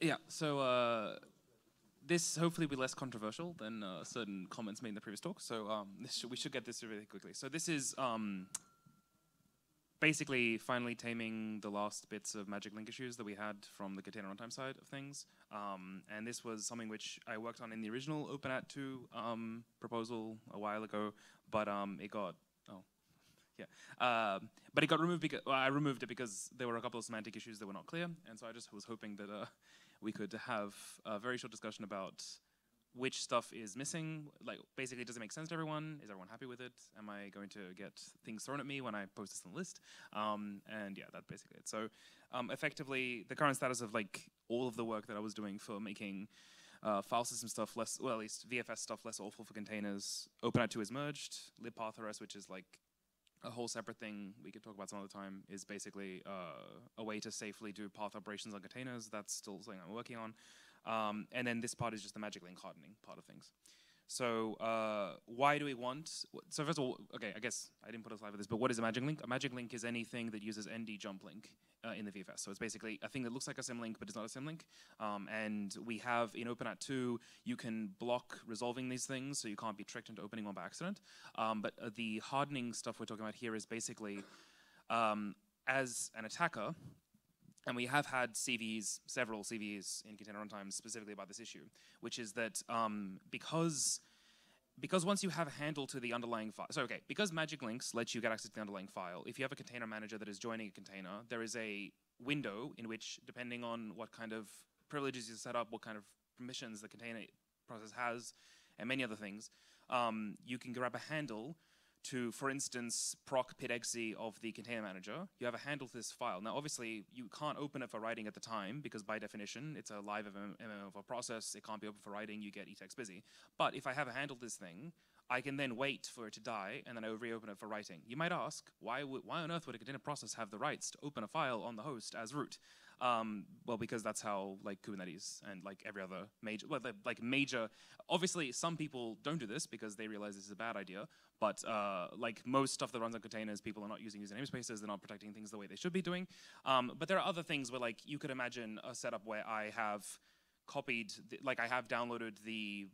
Yeah, so uh, this hopefully will be less controversial than uh, certain comments made in the previous talk. So um, we should get this really quickly. So this is um, basically finally taming the last bits of Magic Link issues that we had from the container runtime side of things. Um, and this was something which I worked on in the original OpenAT 2 um, proposal a while ago, but um, it got, oh, yeah. Uh, but it got removed because, well, I removed it because there were a couple of semantic issues that were not clear. And so I just was hoping that uh, we could have a very short discussion about which stuff is missing. Like, basically, does it make sense to everyone? Is everyone happy with it? Am I going to get things thrown at me when I post this on the list? Um, and yeah, that's basically it. So, um, effectively, the current status of like all of the work that I was doing for making uh, file system stuff less, well, at least VFS stuff less awful for containers. OpenAT 2 is merged. libpathrs, which is like a whole separate thing we could talk about some other time, is basically uh, a way to safely do path operations on containers. That's still something I'm working on. Um, and then this part is just the magic link hardening part of things. So uh, why do we want, so first of all, okay, I guess I didn't put a slide for this, but what is a magic link? A magic link is anything that uses ND jump link uh, in the VFS. So it's basically a thing that looks like a symlink, but it's not a symlink. Um, and we have in OpenAT 2, you can block resolving these things, so you can't be tricked into opening one by accident. Um, but uh, the hardening stuff we're talking about here is basically, um, as an attacker, and we have had CVEs, several CVEs in container runtime specifically about this issue, which is that um, because because once you have a handle to the underlying file, so okay, because Magic Links lets you get access to the underlying file, if you have a container manager that is joining a container, there is a window in which, depending on what kind of privileges you set up, what kind of permissions the container process has, and many other things, um, you can grab a handle to, for instance, proc pidexe of the container manager, you have a handle to this file. Now, obviously, you can't open it for writing at the time because by definition, it's a live MMO of a process. It can't be open for writing. You get etext busy. But if I have a handle to this thing, I can then wait for it to die and then I reopen it for writing. You might ask, why, why on earth would a container process have the rights to open a file on the host as root? Um, well, because that's how like Kubernetes and like every other major, well, like major, obviously some people don't do this because they realize this is a bad idea, but uh, like most stuff that runs on containers, people are not using user namespaces, they're not protecting things the way they should be doing. Um, but there are other things where like you could imagine a setup where I have copied, the, like I have downloaded the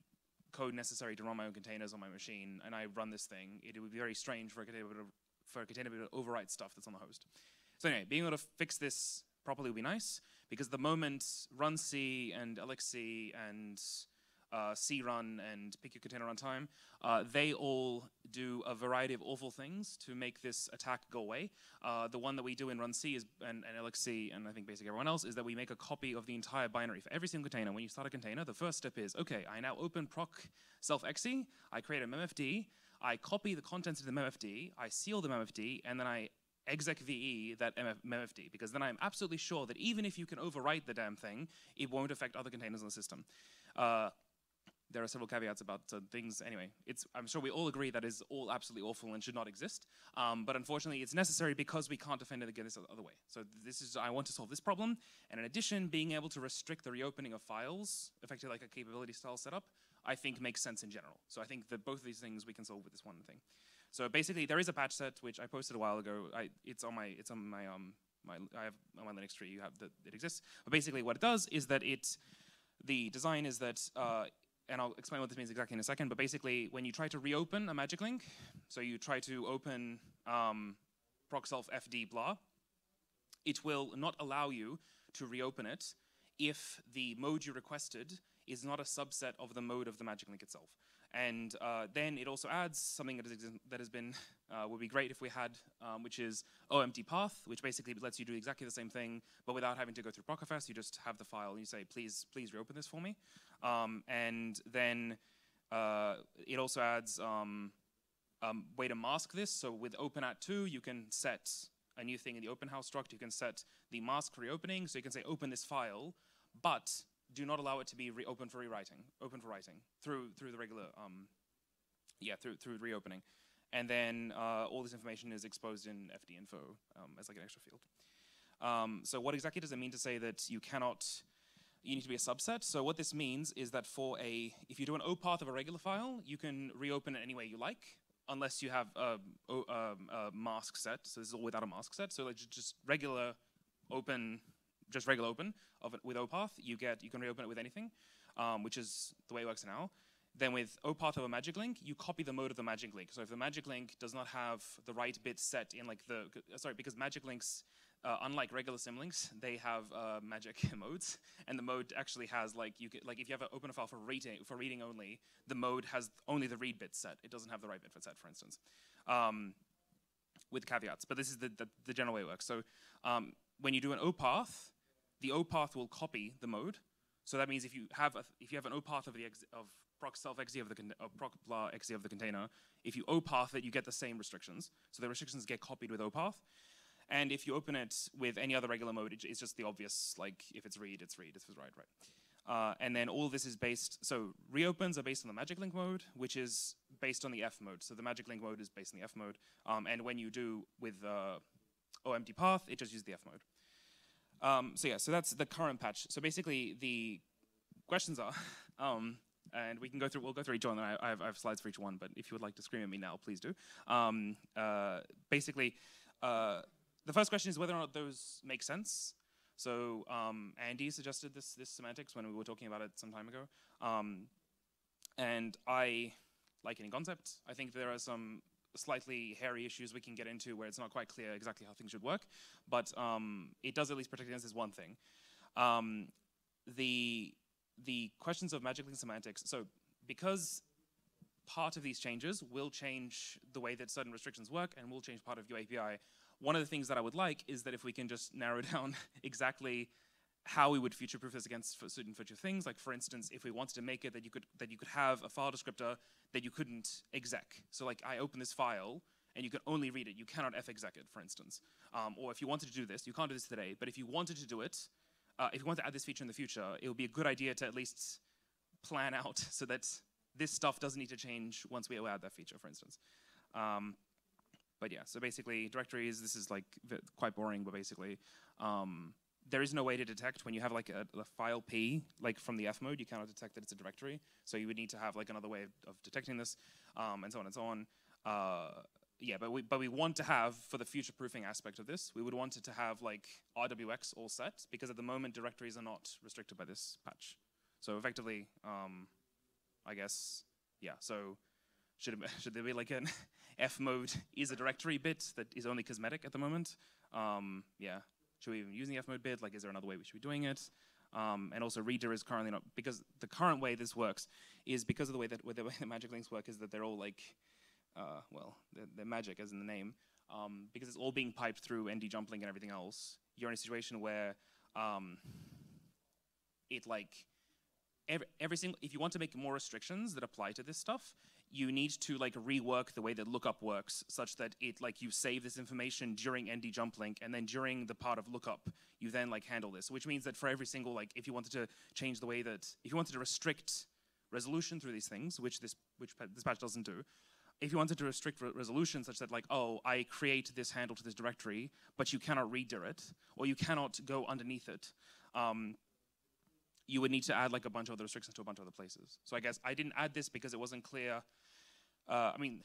code necessary to run my own containers on my machine, and I run this thing, it would be very strange for a container to, for a container to overwrite stuff that's on the host. So anyway, being able to fix this properly would be nice, because the moment runc and lxc and uh, crun and pick your container runtime, uh, they all do a variety of awful things to make this attack go away. Uh, the one that we do in runc is, and, and lxc, and I think basically everyone else, is that we make a copy of the entire binary for every single container. When you start a container, the first step is, okay, I now open proc self-exe, I create a memfd, I copy the contents of the memfd, I seal the memfd, and then I execve that MF, memfd, because then I'm absolutely sure that even if you can overwrite the damn thing, it won't affect other containers in the system. Uh, there are several caveats about uh, things. Anyway, it's, I'm sure we all agree that is all absolutely awful and should not exist. Um, but unfortunately, it's necessary because we can't defend it against the other way. So this is, I want to solve this problem. And in addition, being able to restrict the reopening of files, effectively like a capability style setup, I think makes sense in general. So I think that both of these things we can solve with this one thing. So basically, there is a patch set which I posted a while ago. I, it's on my, it's on my, um, my, I have on my Linux tree. You have that it exists. But basically, what it does is that it, the design is that uh, and I'll explain what this means exactly in a second, but basically when you try to reopen a magic link, so you try to open um, procself fd blah, it will not allow you to reopen it if the mode you requested is not a subset of the mode of the magic link itself. And uh, then it also adds something that, is, that has been, uh, would be great if we had, um, which is O_EMPTYPATH, which basically lets you do exactly the same thing, but without having to go through procfs, you just have the file and you say, please, please reopen this for me. Um, and then uh, it also adds um, um, way to mask this. So with OpenAT 2, you can set a new thing in the open house struct. You can set the mask reopening. So you can say, open this file, but do not allow it to be open for rewriting, open for writing through through the regular, um, yeah, through through reopening, and then uh, all this information is exposed in FD info um, as like an extra field. Um, so what exactly does it mean to say that you cannot? You need to be a subset. So what this means is that for a, if you do an OPath of a regular file, you can reopen it any way you like, unless you have a, a, a mask set. So this is all without a mask set. So like just regular open just regular open of it with OPath, you get you can reopen it with anything, um, which is the way it works now. Then with OPath of a magic link, you copy the mode of the magic link. So if the magic link does not have the right bit set in like the sorry because magic links uh, unlike regular symlinks, they have uh, magic modes, and the mode actually has like you get, like if you have an open a file for reading for reading only, the mode has only the read bit set. It doesn't have the write bit set, for instance, um, with caveats. But this is the, the, the general way it works. So um, when you do an OPath, the OPath will copy the mode. So that means if you have a, if you have an OPath of the of proc self exe of the proc blah exe of the container, if you OPath it, you get the same restrictions. So the restrictions get copied with OPath. And if you open it with any other regular mode, it's just the obvious, like if it's read, it's read, if it's write, right. Uh, and then all this is based, so reopens are based on the magic link mode, which is based on the F mode. So the magic link mode is based on the F mode. Um, and when you do with uh, O_EMPTYPATH, it just uses the F mode. Um, so yeah, so that's the current patch. So basically the questions are, um, and we can go through, we'll go through each one, I, I, have, I, have, slides for each one, but if you would like to scream at me now, please do. Um, uh, basically, uh, the first question is whether or not those make sense. So um, Andy suggested this, this semantics when we were talking about it some time ago. Um, and I like in concept. I think there are some slightly hairy issues we can get into where it's not quite clear exactly how things should work, but um, it does at least protect against this one thing. Um, the, the questions of magic link semantics, so because part of these changes will change the way that certain restrictions work and will change part of your API, one of the things that I would like is that if we can just narrow down exactly how we would future-proof this against certain future things. Like for instance, if we wanted to make it that you could that you could have a file descriptor that you couldn't exec. So like I open this file and you can only read it. You cannot f-exec it, for instance. Um, or if you wanted to do this, you can't do this today. But if you wanted to do it, uh, if you want to add this feature in the future, it would be a good idea to at least plan out so that this stuff doesn't need to change once we add that feature, for instance. Um, but yeah, so basically directories, this is like quite boring, but basically um, there is no way to detect when you have like a, a, file P, like from the F mode, you cannot detect that it's a directory. So you would need to have like another way of, of detecting this, um, and so on and so on. Uh, yeah, but we but we want to have for the future proofing aspect of this, we would want it to have like RWX all set because at the moment directories are not restricted by this patch. So effectively, um, I guess, yeah. So should should there be like an F mode is a directory bit that is only cosmetic at the moment. Um, yeah, should we even use the F mode bit? Like, is there another way we should be doing it? Um, and also reader is currently not, because the current way this works is because of the way that the way the magic links work is that they're all like, uh, well, they're, they're, magic as in the name, um, because it's all being piped through ND jump link and everything else. You're in a situation where um, it like, every, every single, if you want to make more restrictions that apply to this stuff, you need to like rework the way that lookup works such that it like you save this information during ND jump link and then during the part of lookup you then like handle this which means that for every single like if you wanted to change the way that if you wanted to restrict resolution through these things which this which this patch doesn't do if you wanted to restrict re resolution such that like oh I create this handle to this directory but you cannot readdir it or you cannot go underneath it um, you would need to add like a bunch of other restrictions to a bunch of other places. So I guess I didn't add this because it wasn't clear uh, I mean,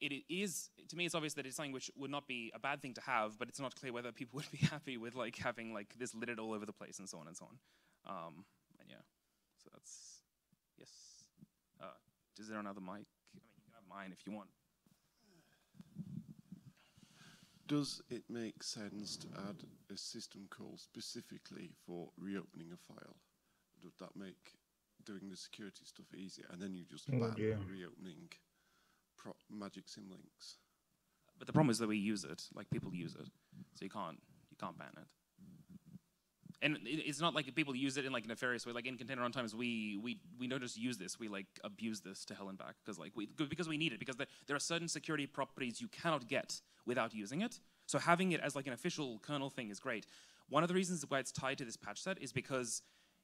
it is, to me, it's obvious that it's something which would not be a bad thing to have, but it's not clear whether people would be happy with like having like this littered all over the place and so on and so on. Um, and yeah, so that's, yes. Uh, is there another mic? I mean, you can have mine if you want. Does it make sense to add a system call specifically for reopening a file? Does that make doing the security stuff easier? And then you just mm, ban oh, yeah. reopening magic symlinks. But the problem is that we use it, like people use it, so you can't you can't ban it. And it's not like people use it in like a nefarious way. Like in container runtimes, we we we don't just use this; we like abuse this to hell and back because like we because we need it because there are certain security properties you cannot get without using it. So having it as like an official kernel thing is great. One of the reasons why it's tied to this patch set is because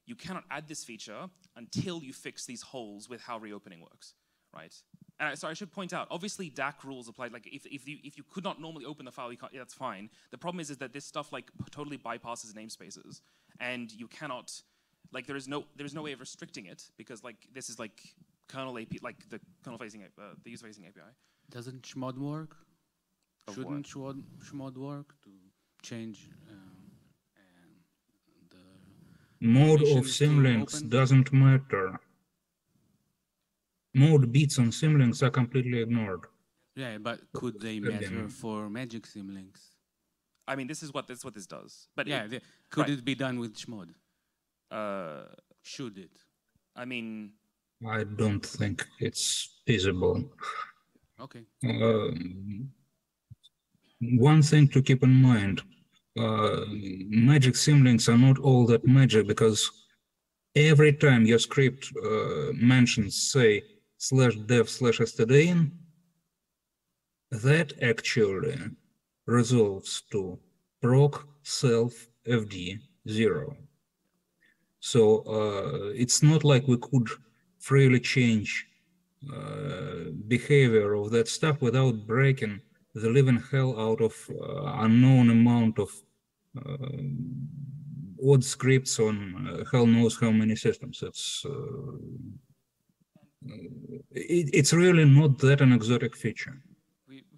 you cannot add this feature until you fix these holes with how reopening works, right? Uh, so I should point out, obviously DAC rules apply. Like if, if, you, if you could not normally open the file, you can't, yeah, that's fine. The problem is, is that this stuff like totally bypasses namespaces. And you cannot, like there is no, there is no way of restricting it because like this is like kernel API, like the kernel facing, uh, the user facing API. Doesn't chmod work? Of Shouldn't chmod, chmod work to change Mode of to symlinks doesn't matter. Mode bits on symlinks are completely ignored. Yeah, but could they Could matter them. for magic symlinks? I mean, this is what this is what this does. But Yeah, it, the- could right. it be done with chmod? uh, Should it? I mean, I don't think it's feasible. Okay. Um, one thing to keep in mind, uh, magic symlinks are not all that magic because every time your script uh, mentions, say, slash dev slash stdin, that actually resolves to proc self fd zero. So uh, it's not like we could freely change uh, behavior of that stuff without breaking the living hell out of uh, unknown amount of odd scripts on uh, hell knows how many systems. It's uh, it, it's really not that an exotic feature.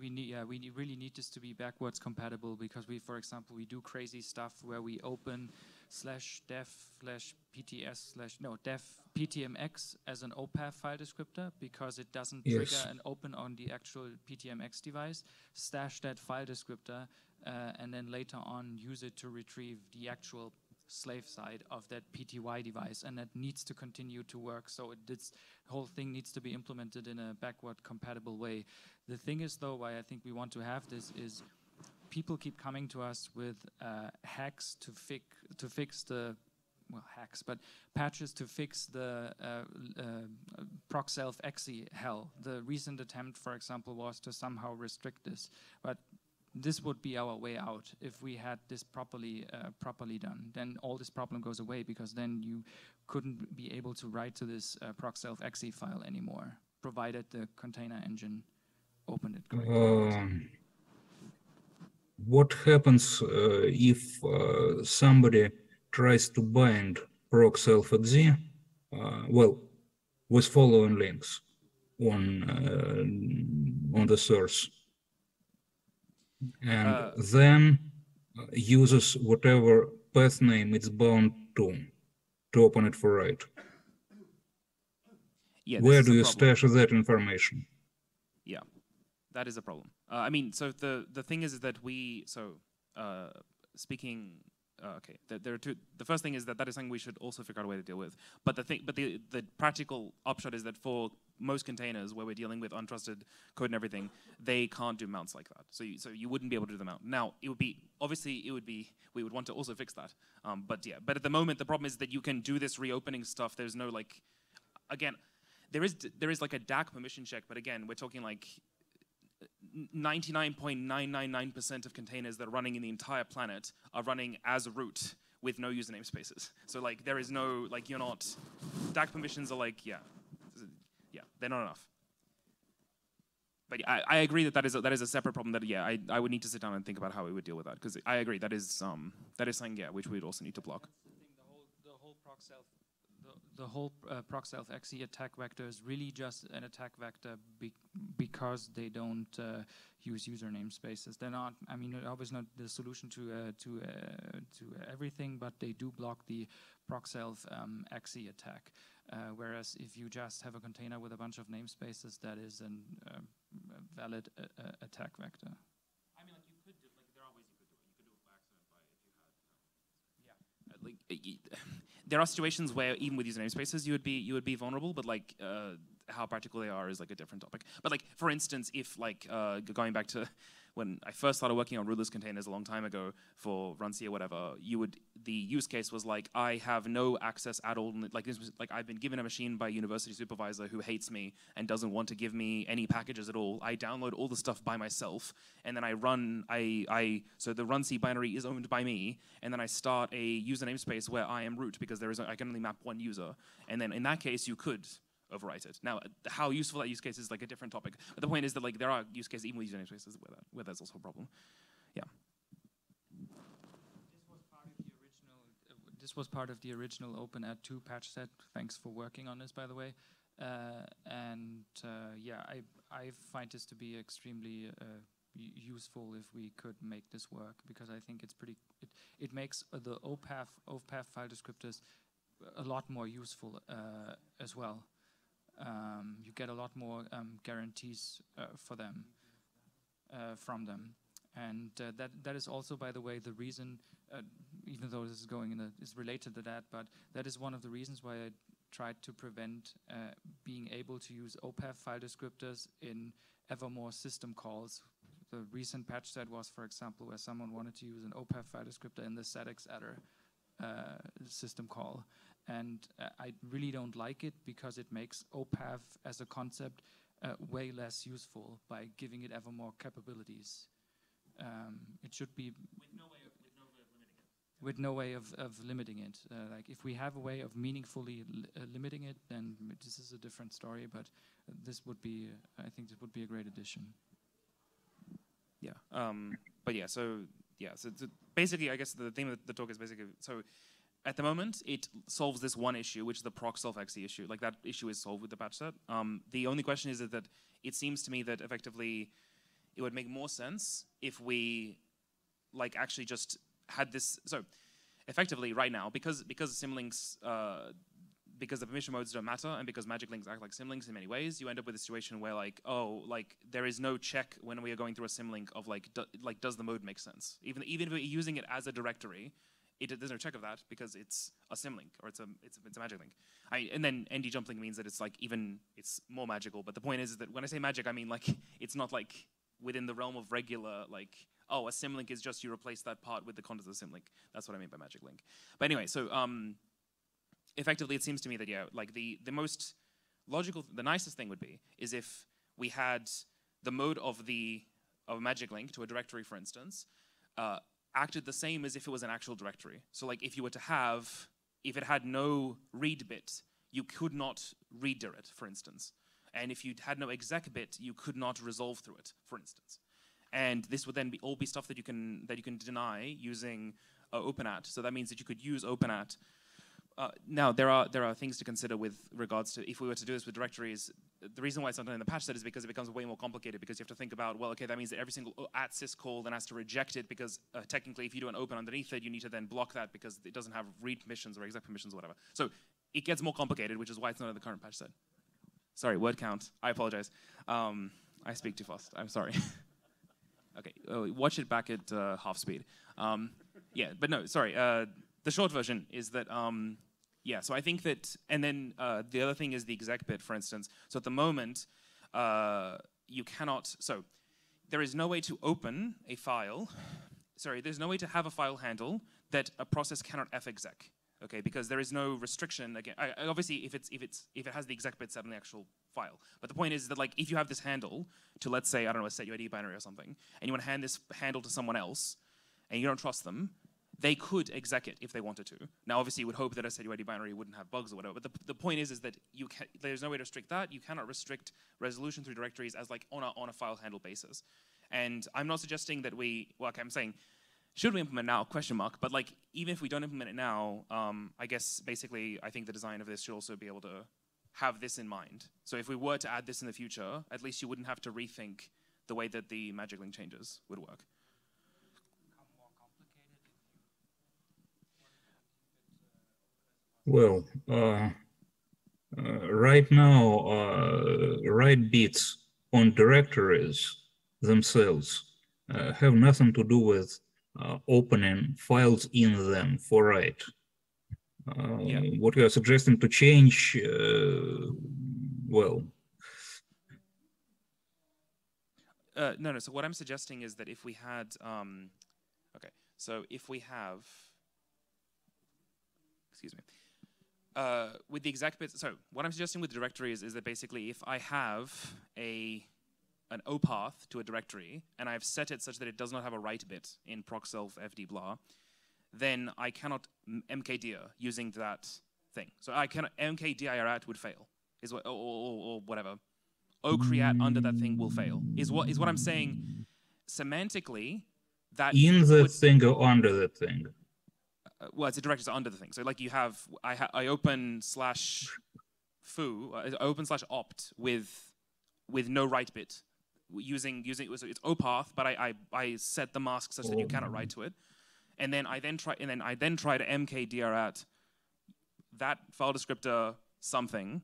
We, need yeah we need, really need this to be backwards compatible because we for example we do crazy stuff where we open slash dev slash pts slash no def ptmx as an opath file descriptor because it doesn't Yes. trigger and open on the actual ptmx device stash that file descriptor uh, and then later on use it to retrieve the actual slave side of that PTY device, and that needs to continue to work. So it, this whole thing needs to be implemented in a backward compatible way. The thing is, though, why I think we want to have this is people keep coming to us with uh, hacks to fix to fix the well hacks, but patches to fix the uh, uh, proc self exe hell. The recent attempt, for example, was to somehow restrict this, but this would be our way out if we had this properly uh, properly done. Then all this problem goes away because then you couldn't be able to write to this uh, proc self exe file anymore, provided the container engine opened it correctly. Um, what happens uh, if uh, somebody tries to bind proc self.exe, uh, well, with following links on uh, on the source, and Uh, then uses whatever path name it's bound to to open it for write. yeah. Where do you problem. stash that information? Yeah, that is a problem. Uh, I mean, so the the thing is, is that we so uh, speaking. Uh, okay, there, there are two. The first thing is that that is something we should also figure out a way to deal with. But the thing, but the the practical upshot is that for most containers where we're dealing with untrusted code and everything, they can't do mounts like that. So you, so you wouldn't be able to do the mount. Now it would be obviously it would be we would want to also fix that. Um, but yeah, but at the moment the problem is that you can do this reopening stuff. There's no like, again, there is there is like a DAC permission check, but again we're talking like 99.999% of containers that are running in the entire planet are running as root with no user namespaces. So like there is no like you're not DAC permissions are like yeah, yeah they're not enough. But I, I agree that that is a, that is a separate problem that yeah I, I would need to sit down and think about how we would deal with that because I agree that is um that is something yeah which we would also need to block. The thing. The whole the whole the, whole uh, proc self attack vector is really just an attack vector be, because they don't uh, use user namespaces. They're not. I mean, obviously not the solution to uh, to uh, to everything, but they do block the proc self um, attack. Uh, whereas if you just have a container with a bunch of namespaces, that is um, a valid uh, attack vector. I mean, like you could do, like there are ways you could do it. You could do it by accident by if you had. Yeah. Like there are situations where even with user namespaces you would be you would be vulnerable, but like uh, how practical they are is like a different topic. But like for instance, if like uh, going back to when I first started working on rootless containers a long time ago for Runc or whatever, you would the use case was like I have no access at all. Like this was like I've been given a machine by a university supervisor who hates me and doesn't want to give me any packages at all. I download all the stuff by myself and then I run I I so the Runc binary is owned by me and then I start a user namespace where I am root because there is I can only map one user and then in that case you could overwrite it. Now, how useful that use case is like a different topic. But the point is that like there are use cases even with spaces where, that, where there's also a problem. Yeah. This was part of the original. OpenAT 2 patch set. Thanks for working on this, by the way. Uh, and uh, yeah, I I find this to be extremely uh, useful if we could make this work because I think it's pretty. It, it makes the OPath OPath file descriptors a lot more useful uh, as well. Um, you get a lot more um, guarantees uh, for them uh, from them, and uh, that that is also, by the way, the reason. Uh, even though this is going in a, is related to that, but that is one of the reasons why I tried to prevent uh, being able to use OPath file descriptors in ever more system calls. The recent patch that was, for example, where someone wanted to use an OPath file descriptor in the setxattr uh, system call. And uh, I really don't like it because it makes OPath as a concept uh, way less useful by giving it ever more capabilities. Um, it should be with no way of, of limiting it. Uh, like if we have a way of meaningfully li- uh, limiting it, then this is a different story. But uh, this would be, uh, I think, this would be a great addition. Yeah. Um, but yeah, so yeah, so, so basically, I guess the theme of the talk is basically so. At the moment, it solves this one issue, which is the proc self exe issue. Like that issue is solved with the patch set. Um, the only question is that, that it seems to me that effectively, it would make more sense if we, like, actually just had this. So, effectively, right now, because because symlinks. Uh, because the permission modes don't matter and because magic links act like symlinks in many ways, you end up with a situation where like, oh, like there is no check when we are going through a symlink of like, do, like does the mode make sense? Even even if we're using it as a directory, it, there's no check of that because it's a symlink or it's a it's a, it's a magic link. I, and then ND jump link means that it's like even it's more magical. But the point is, is that when I say magic, I mean like it's not like within the realm of regular like oh a symlink is just you replace that part with the contents of the symlink. That's what I mean by magic link. But anyway, so um effectively it seems to me that yeah like the the most logical the nicest thing would be is if we had the mode of the of a magic link to a directory for instance uh, acted the same as if it was an actual directory. So like if you were to have if it had no read bit you could not read it for instance. And if you had no exec bit you could not resolve through it for instance. And this would then be all be stuff that you can that you can deny using uh, openat so that means that you could use openat uh, now there are there are things to consider with regards to if we were to do this with directories. The reason why it's not done in the patch set is because it becomes way more complicated because you have to think about well, okay, that means that every single at sys call then has to reject it because uh, technically if you do an open underneath it, you need to then block that because it doesn't have read permissions or exec permissions or whatever. So it gets more complicated, which is why it's not in the current patch set. Sorry, word count. I apologize. Um, I speak too fast. I'm sorry. okay, uh, watch it back at uh, half speed. Um, yeah, but no, sorry. Uh, the short version is that um, yeah, so I think that, and then uh, the other thing is the exec bit, for instance. So at the moment, uh, you cannot, so there is no way to open a file, sorry, there's no way to have a file handle that a process cannot fexec. Okay, because there is no restriction again. I, obviously, if it's if it's if it has the exec bit set on the actual file, but the point is that like if you have this handle to let's say I don't know a set UID binary or something, and you want to hand this handle to someone else, and you don't trust them, they could exec it if they wanted to. Now, obviously, you would hope that a SetUID binary wouldn't have bugs or whatever. But the, the point is, is that you ca- there's no way to restrict that. You cannot restrict resolution through directories as like on a on a file handle basis. And I'm not suggesting that we. Well, okay, I'm saying. Should we implement now? Question mark. But like, even if we don't implement it now, um, I guess basically, I think the design of this should also be able to have this in mind. So if we were to add this in the future, at least you wouldn't have to rethink the way that the magic link changes would work. Well, uh, uh, right now, uh, write bits on directories themselves uh, have nothing to do with uh, opening files in them for write. Uh, Yeah. What you are suggesting to change, uh, well, Uh, no, no. So what I'm suggesting is that if we had, um, okay, so if we have, excuse me, uh, with the exact bits. So what I'm suggesting with directories is that basically, if I have a an opath to a directory and I've set it such that it does not have a write bit in procself fd blah, then I cannot mkdir using that thing. So I cannot mkdir at would fail, is what or, or, or whatever ocreat under that thing will fail. Is what is what I'm saying. Semantically, that in the would- thing or under the thing. Well, it's a directory so under the thing. So like you have, I, ha- I open slash foo, uh, I open slash opt with with no write bit using using was it's opath, but I, I I set the mask such that you cannot write to it, and then I then try and then I then try to mkdir at that file descriptor something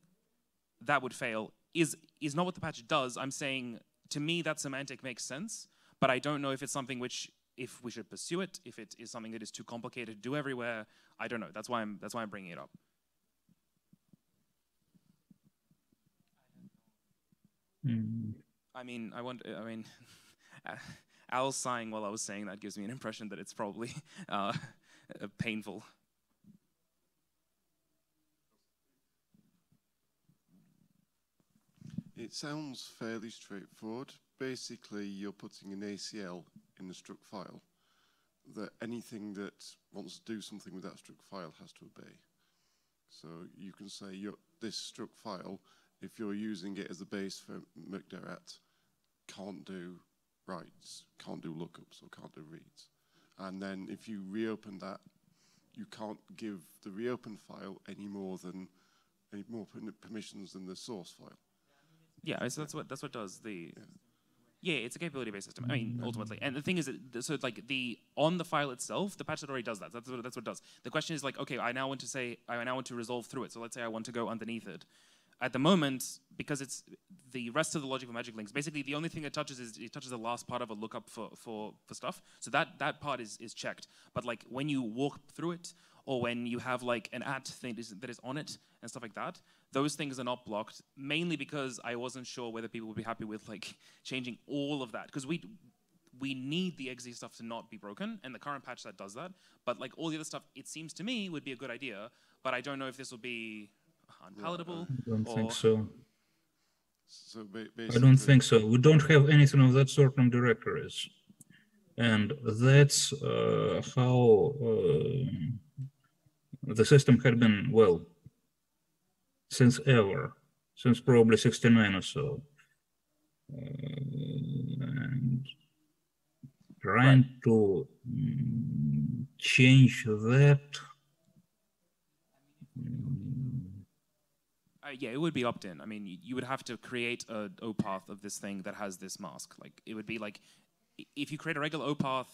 that would fail is is not what the patch does. I'm saying to me that semantic makes sense, but I don't know if it's something which if we should pursue it, if it is something that is too complicated to do everywhere. I don't know. That's why I'm that's why I'm bringing it up. Mm. I mean, I want. I mean, Al sighing while I was saying that gives me an impression that it's probably uh, uh, painful. It sounds fairly straightforward. Basically, you're putting an ACL in the struct file that anything that wants to do something with that struct file has to obey. So you can say this struct file, if you're using it as a base for mkdirat, can't do writes, can't do lookups, or can't do reads. And then if you reopen that, you can't give the reopen file any more than any more permissions than the source file. Yeah, so that's what that's what does the. Yeah, it's a capability-based system. I mean, mm-hmm. ultimately, and the thing is, that, th- so like the on the file itself, the patch that already does that. That's what that's what it does. The question is like, okay, I now want to say, I now want to resolve through it. So let's say I want to go underneath it. At the moment, because it's the rest of the logic of magic links, basically the only thing it touches is it touches the last part of a lookup for for for stuff. So that that part is is checked. But like when you walk through it, or when you have like an at thing that is on it and stuff like that, those things are not blocked. Mainly because I wasn't sure whether people would be happy with like changing all of that because we we need the exe stuff to not be broken, and the current patch that does that. But like all the other stuff, it seems to me would be a good idea. But I don't know if this will be unpalatable. I don't or think so. So ba- I don't think so. We don't have anything of that sort in directories. And that's uh, how uh, the system had been, well, since ever, since probably 69 or so. Uh, and trying to mm, change that. Uh, yeah, it would be opt-in. I mean, y- you would have to create a OPath of this thing that has this mask. Like, it would be like, if you create a regular OPath,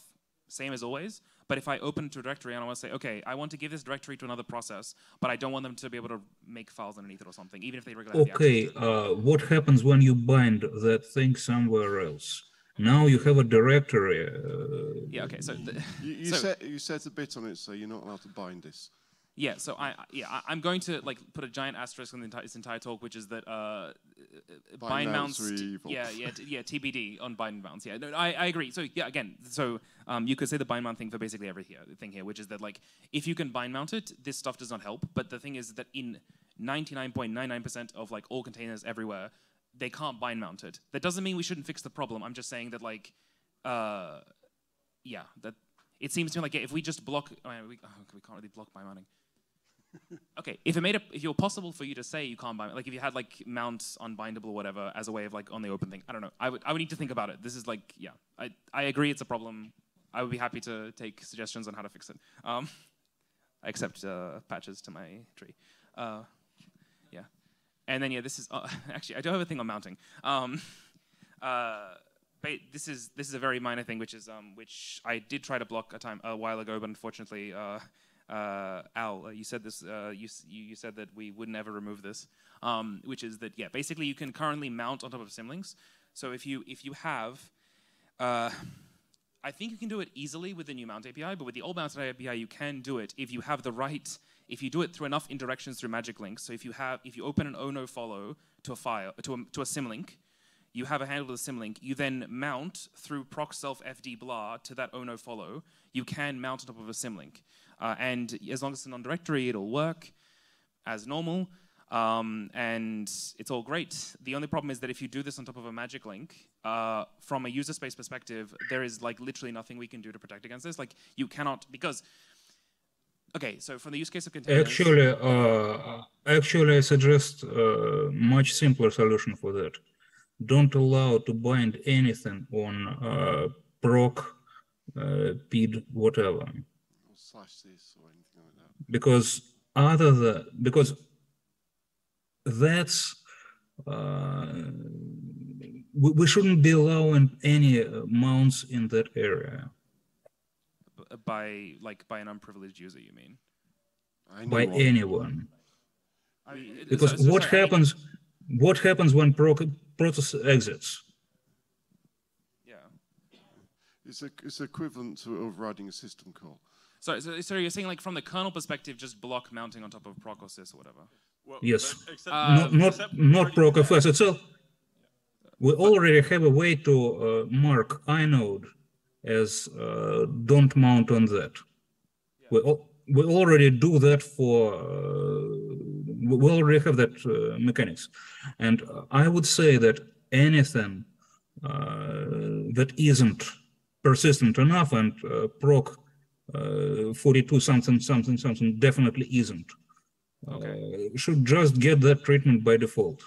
same as always. But if I open to a directory and I want to say, okay, I want to give this directory to another process, but I don't want them to be able to make files underneath it or something, even if they regularly have the Okay, access to it. uh, what happens when you bind that thing somewhere else? Now you have a directory. Uh, Yeah. Okay. So, the, you, you so- set you set a bit on it, so you're not allowed to bind this. Yeah, so I yeah I, I'm going to like put a giant asterisk on the entire, this entire talk, which is that uh, bind mounts mounts. t- yeah, yeah, t- yeah. TBD on bind mounts. Yeah, no, I, I agree. So yeah, again, so um, you could say the bind mount thing for basically every here, thing here, which is that like if you can bind mount it, this stuff does not help. But the thing is that in 99.99% of like all containers everywhere, they can't bind mount it. That doesn't mean we shouldn't fix the problem. I'm just saying that like, uh, yeah, that it seems to me like yeah, if we just block, I mean, we, oh, we can't really block bind mounting. Okay, if it made it, if it were possible for you to say you can't bind, like if you had like mounts unbindable or whatever as a way of like on the open thing, I don't know. I would, I would need to think about it. This is like, yeah, I, I agree it's a problem. I would be happy to take suggestions on how to fix it. Um, I accept uh, patches to my tree. Uh, yeah, and then yeah, this is uh, actually I do have a thing on mounting. Um, uh, but this is this is a very minor thing, which is um, which I did try to block a time a while ago, but unfortunately, uh, uh, Al, uh, you said this. Uh, you, you said that we would never remove this, um, which is that yeah, basically you can currently mount on top of symlinks. So if you if you have, uh, I think you can do it easily with the new mount API, but with the old mount API you can do it if you have the right. If you do it through enough indirections through magic links. So if you have if you open an ono follow to a file to a, to a symlink, you have a handle to the symlink. You then mount through proc self fd blah to that ono follow. You can mount on top of a symlink, uh, and as long as it's a non-directory, it'll work as normal, um, and it's all great. The only problem is that if you do this on top of a magic link, uh, from a user space perspective, there is like literally nothing we can do to protect against this. Like you cannot because. Okay, so from the use case of containers, Actually, uh, actually, I suggest a much simpler solution for that. Don't allow to bind anything on uh, proc, uh, pid, whatever, slash this or anything like that. because other than because that's uh, we, we shouldn't be allowing any uh, mounts in that area by like by an unprivileged user, you mean? by Anyone. anyone. I mean, it- Because so- so what sorry, I- happens, what happens when proc process exits? Yeah. It's, a, it's equivalent to overriding a system call. So, so, so you're saying like from the kernel perspective, just block mounting on top of proc or sys or whatever. Well, Yes. except- Uh, not not except not for you- procfs itself. We already have a way to uh, mark inode as uh, don't mount on that. We al- we already do that for uh, we we already have that uh, mechanics, and uh, I would say that anything uh, that isn't persistent enough and uh, proc uh, 42 something something something definitely isn't Okay. uh, should just get that treatment by default.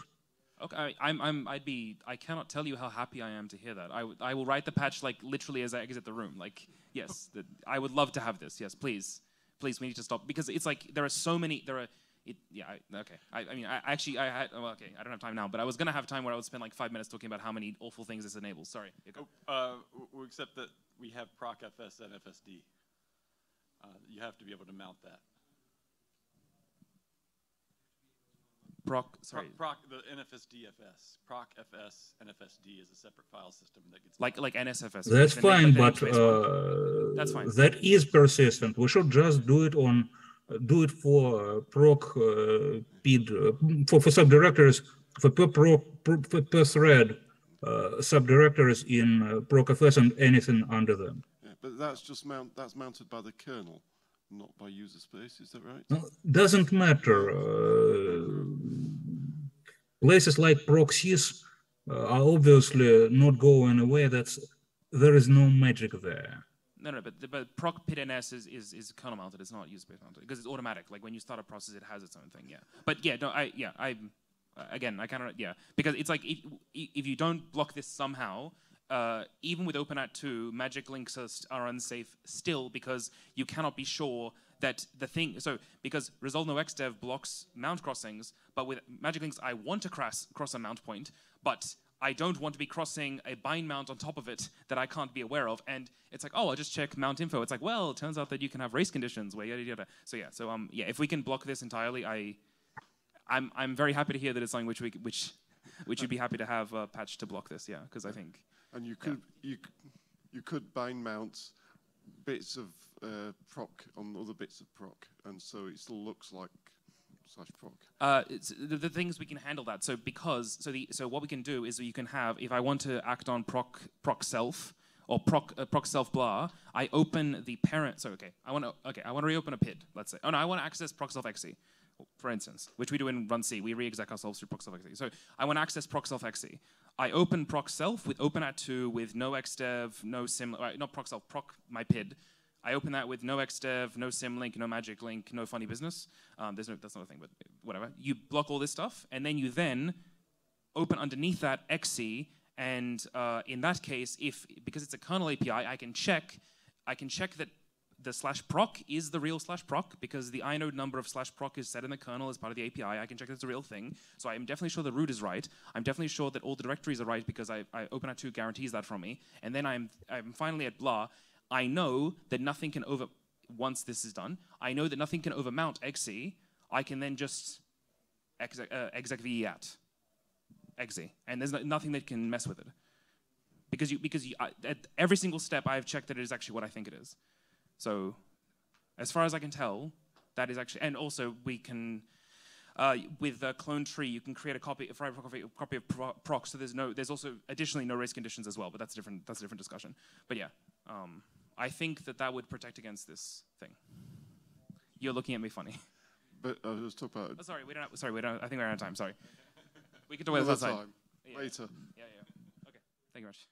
Okay, I, I'm, I'm, I'd be, I cannot tell you how happy I am to hear that. I, w- I will write the patch like literally as I exit the room. Like, yes, that I would love to have this. Yes, please, please, we need to stop because it's like there are so many. There are, it, yeah, I, okay. I, I mean, I actually, I had, well, okay, I don't have time now, but I was gonna have time where I would spend like five minutes talking about how many awful things this enables. Sorry. Oh, uh, w- w- except that we have proc FS and FSD. Uh, you have to be able to mount that. Proc, sorry. Proc, the NFS DFS, proc FS and FSD is a separate file system that gets. Like, like NSFS. That's like the name- fine, but uh, That's fine. that is persistent. We should just do it on do it for uh, proc uh, PID uh, for for subdirectories for per proc per, per- per thread uh, subdirectories in uh, procfs and anything under them. Yeah, but that's just mount, that's mounted by the kernel, not by user space. Is that right? No, Doesn't matter. Uh, places like proxies uh, are obviously not going away. That's there is no magic there. No, no, but but proc PIDNS is, is is kernel mounted. It's not user space mounted because it's automatic. Like when you start a process, it has its own thing. Yeah. But yeah, no, I yeah, I uh, again, I kind of yeah, because it's like if if you don't block this somehow. Uh, even with OpenAT 2, magic links are, are unsafe still because you cannot be sure that the thing. So because Resolve no XDev blocks mount crossings, but with magic links, I want to cross cross a mount point, but I don't want to be crossing a bind mount on top of it that I can't be aware of. And it's like, oh, I'll just check mount info. It's like, well, it turns out that you can have race conditions where yada yada. So yeah, so um, yeah, if we can block this entirely, I, I'm I'm very happy to hear that it's something which we which which you'd be happy to have uh, patched to block this. Yeah, because I think And you could you you could bind mount bits of uh, proc on other bits of proc, and so it still looks like slash proc. Uh, it's, the, the things we can handle that. So because so the so what we can do is you can have if I want to act on proc proc self or proc uh, proc self blah, I open the parent. So okay, I want to okay I want to reopen a PID. Let's say oh no I want to access proc self exe, for instance, which we do in runc. We re-exec ourselves through proc self exe. So I want to access proc self exe. I open proc self with openat2 with no xdev, no sim, uh, not proc self, proc my PID. I open that with no xdev, no symlink, no magic link, no funny business. Um, there's no, that's not a thing, but whatever. You block all this stuff, and then you then open underneath that exe, and uh, in that case, if because it's a kernel API, I can check, I can check that the slash proc is the real slash proc because the inode number of slash proc is set in the kernel as part of the API. I can check that it's a real thing. So I'm definitely sure the root is right. I'm definitely sure that all the directories are right because I, I OpenAT2 guarantees that from me. And then I'm, I'm finally at blah. I know that nothing can over, once this is done, I know that nothing can overmount exe. I can then just exec, uh, execveat, exe, and there's no, nothing that can mess with it. Because you, because you, I, at every single step, I've checked that it is actually what I think it is. So, as far as I can tell, that is actually, and also we can, uh, with a clone tree, you can create a copy, a private copy, a copy of pro- proc. So there's no, there's also additionally no race conditions as well, but that's a different, that's a different discussion. But yeah, um, I think that that would protect against this thing. You're looking at me funny. But I was talking about Oh, sorry, we don't. Have, sorry, we don't. I think we're out of time. Sorry. We can talk about this outside. time Yeah. later. Yeah, yeah. Okay. Thank you very much.